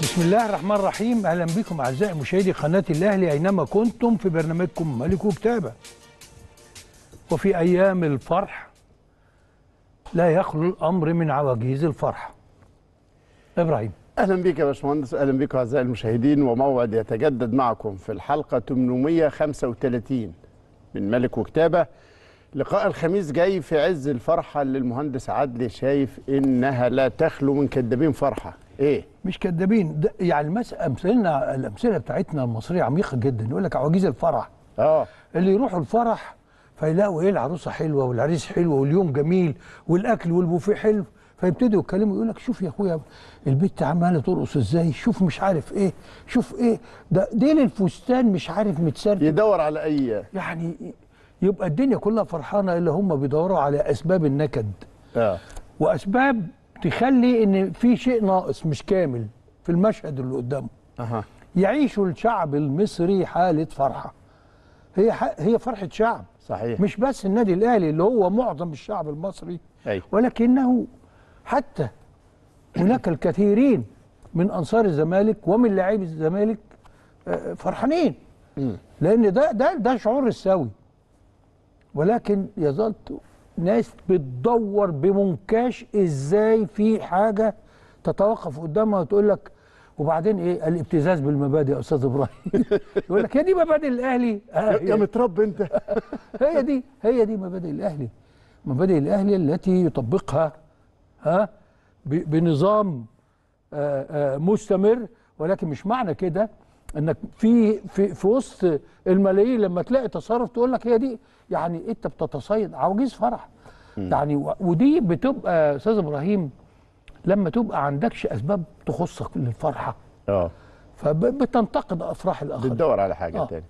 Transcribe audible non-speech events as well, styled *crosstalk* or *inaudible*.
بسم الله الرحمن الرحيم. أهلا بكم أعزائي مشاهدي قناة الاهلي اينما كنتم في برنامجكم ملك وكتابه وفي أيام الفرح لا يخلو الأمر من عواجيز الفرح. إبراهيم. أهلا بك يا باشمهندس. أهلا بكم أعزائي المشاهدين. وموعد يتجدد معكم في الحلقة 835 من ملك وكتابه لقاء الخميس جاي في عز الفرحة اللي المهندس عدلي شايف إنها لا تخلو من كدابين فرحة. إيه؟ مش كدابين. يعني أمثلنا الأمثلة بتاعتنا المصرية عميقة جدا. يقول لك عواجيز الفرح. آه. اللي يروحوا الفرح فيلاقوا إيه؟ العروسة حلوة والعريس حلو واليوم جميل والأكل والبوفيه حلو. فيبتدوا يتكلموا يقول لك شوف يا أخويا البت عمالة ترقص إزاي؟ شوف مش عارف إيه شوف إيه. ده ديل الفستان مش عارف متسرب يدور على أي يعني يبقى الدنيا كلها فرحانة إلا هم بيدوروا على أسباب النكد. آه. وأسباب تخلي إن في شيء ناقص مش كامل في المشهد اللي قدامه. أها. يعيش الشعب المصري حالة فرحة. هي ح- هي فرحة شعب. صحيح. مش بس النادي الأهلي اللي هو معظم الشعب المصري أيوة. ولكنه حتى هناك الكثيرين من أنصار الزمالك ومن لاعبي الزمالك آه، فرحانين. لأن ده ده ده شعور السوي. ولكن يظل ناس بتدور بمنكاش إزاي في حاجة تتوقف قدامها وتقول لك وبعدين إيه؟ الابتزاز بالمبادئ يا أستاذ إبراهيم. *laughs* يقول لك هي دي مبادئ الأهلي. آه يا متربي انت. *laughs* هي دي هي دي مبادئ الأهلي. مبادئ الأهلي التي يطبقها ها بنظام آه، آه، مستمر ولكن مش معنى كده انك في في في وسط الملايين لما تلاقي تصرف تقول لك هي دي يعني انت بتتصيد عواجيز فرح. يعني ودي بتبقى أستاذ إبراهيم لما تبقى عندكش أسباب تخصك للفرحة. آه. فبتنتقد أفراح الآخرين. بتدور على حاجة آه. تاني.